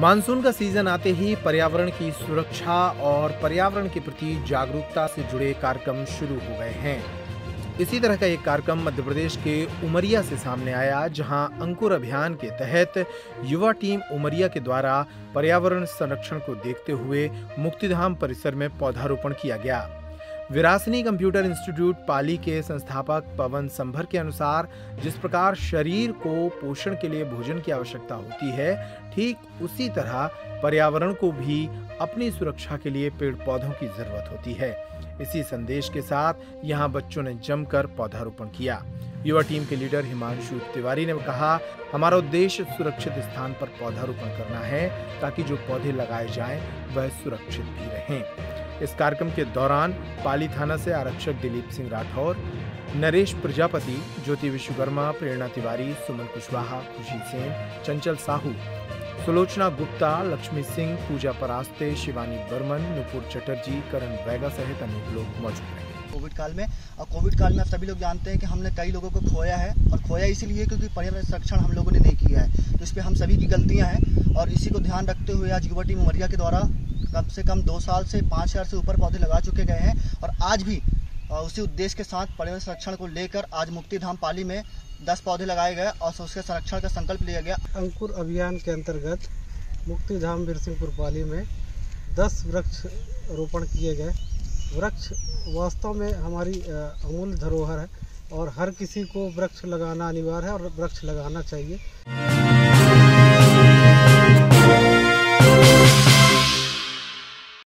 Monsoon का season आते ही पर्यावरण की सुरक्षा और पर्यावरण के प्रति जागरूकता से जुड़े कार्यक्रम शुरू हो गए हैं। इसी तरह का एक कार्यक्रम मध्य प्रदेश के उमरिया से सामने आया, जहाँ अंकुर अभियान के तहत युवा टीम उमरिया के द्वारा पर्यावरण संरक्षण को देखते हुए मुक्तिधाम परिसर में पौधारोपण किया गया। विरासनी कंप्यूटर इंस्टीट्यूट पाली के संस्थापक पवन संभर के अनुसार, जिस प्रकार शरीर को पोषण के लिए भोजन की आवश्यकता होती है, ठीक उसी तरह पर्यावरण को भी अपनी सुरक्षा के लिए पेड़ पौधों की ज़रूरत होती है। इसी संदेश के साथ यहाँ बच्चों ने जमकर पौधारोपण किया। युवा टीम के लीडर हिमांशु तिवारी ने कहा, हमारा उद्देश्य सुरक्षित स्थान पर पौधारोपण करना है, ताकि जो पौधे लगाए जाएँ, वह सुरक्षित भी रहें। इस कार्यक्रम के दौरान पाली थाना से आरक्षक दिलीप सिंह राठौर, नरेश प्रजापति, ज्योति विश्वकर्मा, प्रेरणा तिवारी, सुमन कुशवाहा खुशी सेन, चंचल साहू, सुलोचना गुप्ता, लक्ष्मी सिंह, पूजा परास्ते, शिवानी बर्मन, नुपुर चटर्जी, करण बैगा सहित अनेक लोग मौजूद रहे। कोविड काल में, और कोविड काल में आप सभी लोग जानते हैं कि हमने कई लोगों को खोया है, और खोया इसीलिए क्योंकि पर्यावरण संरक्षण हम लोगों ने नहीं किया है। तो इस पर हम सभी की गलतियाँ हैं, और इसी को ध्यान रखते हुए आज युवा टीम उमरिया के द्वारा कम से कम दो साल से पाँच हज़ार से ऊपर पौधे लगा चुके गए हैं और आज भी उसी उद्देश्य के साथ पर्यावरण संरक्षण को लेकर आज मुक्ति धाम पाली में दस पौधे लगाए गए और उसके संरक्षण का संकल्प लिया गया। अंकुर अभियान के अंतर्गत मुक्ति धाम बिरसिंहपुर पाली में दस वृक्ष रोपण किए गए। वृक्ष वास्तव में हमारी अमूल्य धरोहर है और हर किसी को वृक्ष लगाना अनिवार्य है और वृक्ष लगाना चाहिए।